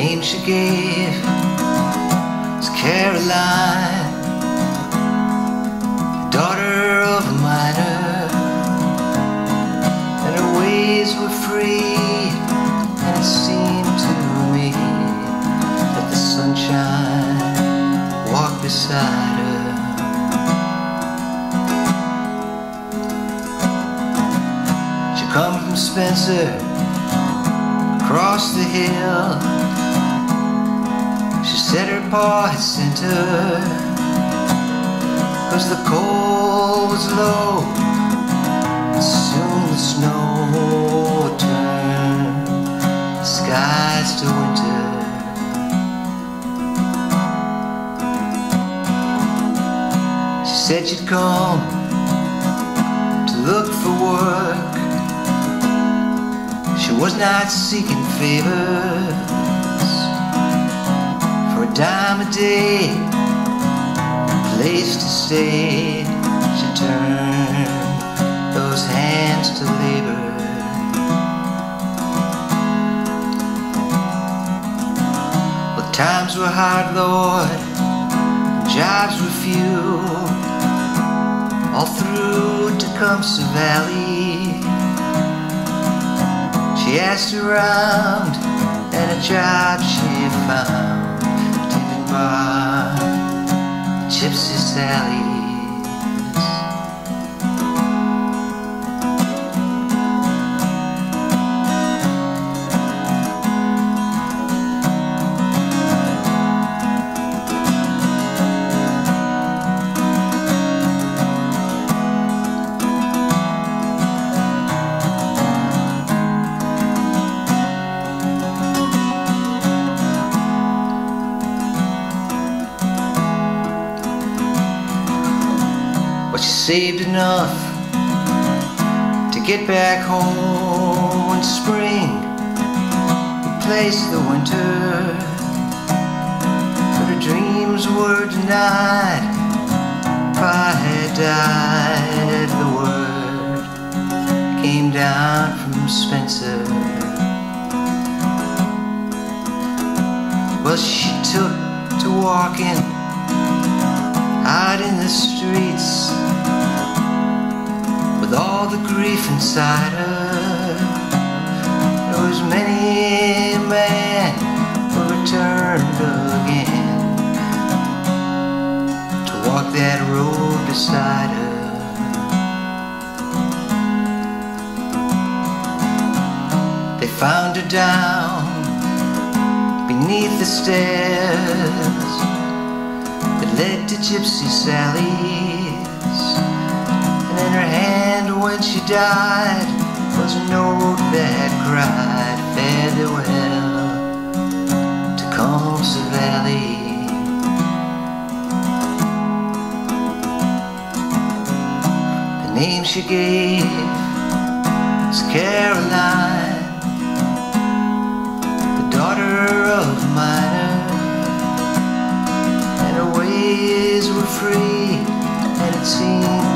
name she gave was Caroline, daughter of a miner, and her ways were free, and it seemed to me that the sunshine walked beside her. She come from Spencer across the hill she said her pa had sent her, cause the cold was low, and soon the snow would turn the skies to winter. She said she'd come to look for work. She was not seeking favors for a dime a day, a place to stay. She turned those hands to labor. Well, times were hard, Lord, jobs were few all through Tecumseh Valley. She asked around, and a job she found, Gypsy Sally's. But she saved enough to get back home when spring replaced the winter. But her dreams were denied. Pa had died. The word came down from Spencer. Well, she took to walking out in the streets all the grief inside her. There was many a man who returned again to walk that road beside her. They found her down beneath the stairs that led to Gypsy Sally's. When she died was a note that cried, farewell to Tecumseh Valley. The name she gave was Caroline, the daughter of miner and her ways were free, and it seemed